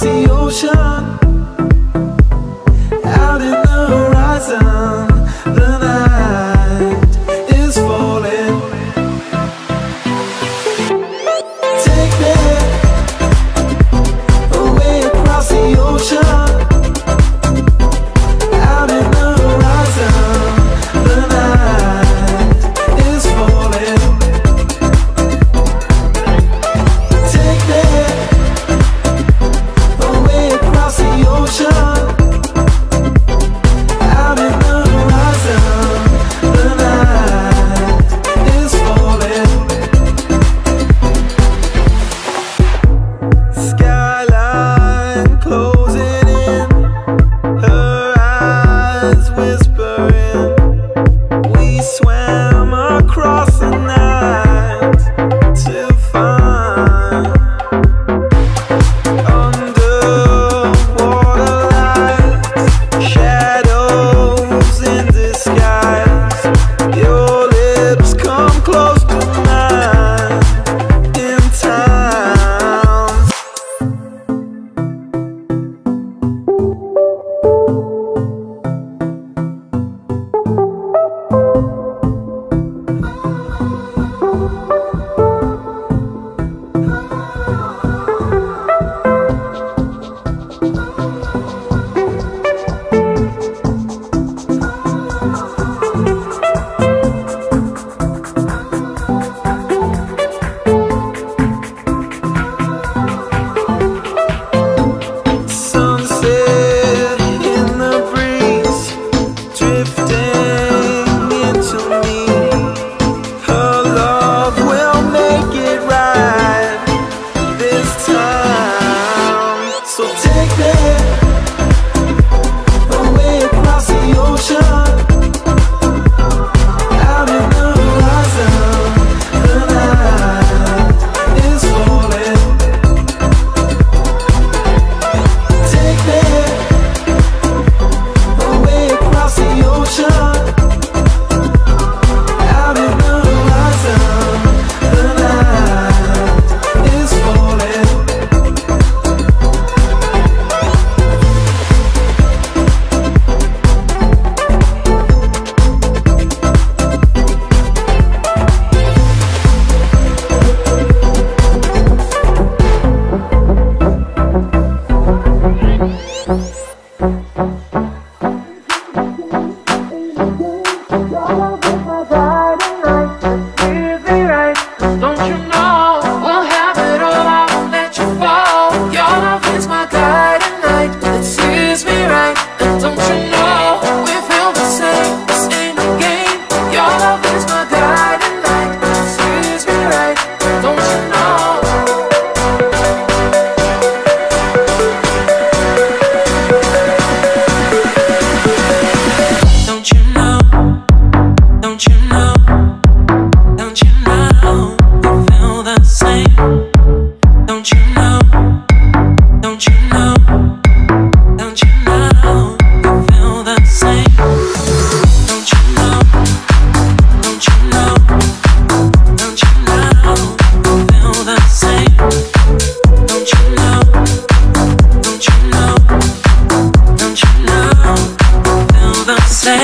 the ocean out in the horizon. burn Take me away across the ocean.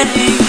wedding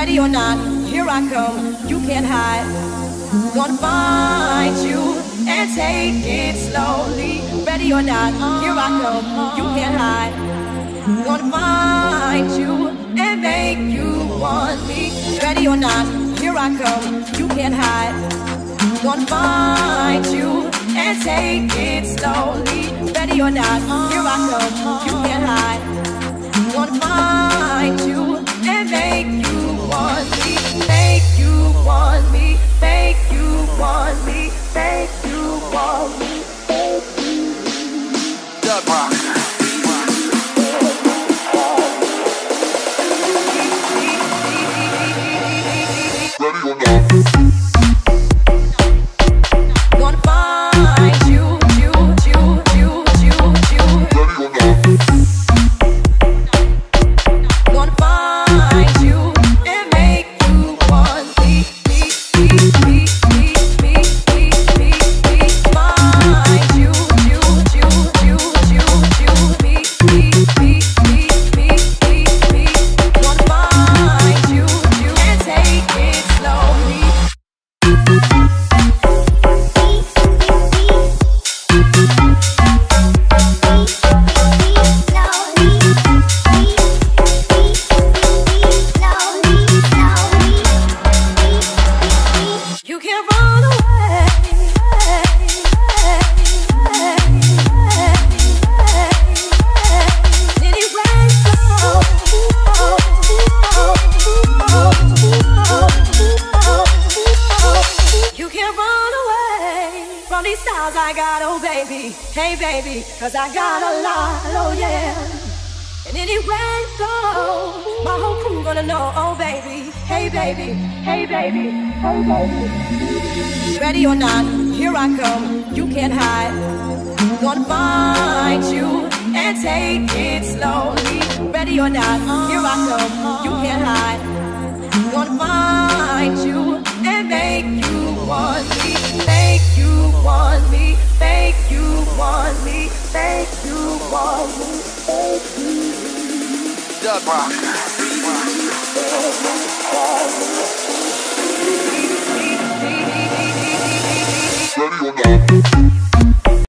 Ready or not, here I come. You can't hide. Gonna find you and take it slowly. Ready or not, here I come. You can't hide. Gonna find you and make you want me. Ready or not, here I come. You can't hide. Gonna find you and take it slowly. Ready or not, here I come. You can't hide. Gonna find you one. I got, oh baby. Hey baby, cause I got a lot, oh yeah. And anywhere you go, my whole crew gonna know, oh baby, hey baby, hey baby, hey baby. Ready or not, here I come, you can't hide. Gonna find you and take it slowly. Ready or not, here I come, you can't hide. Gonna find you and make you want hard rock.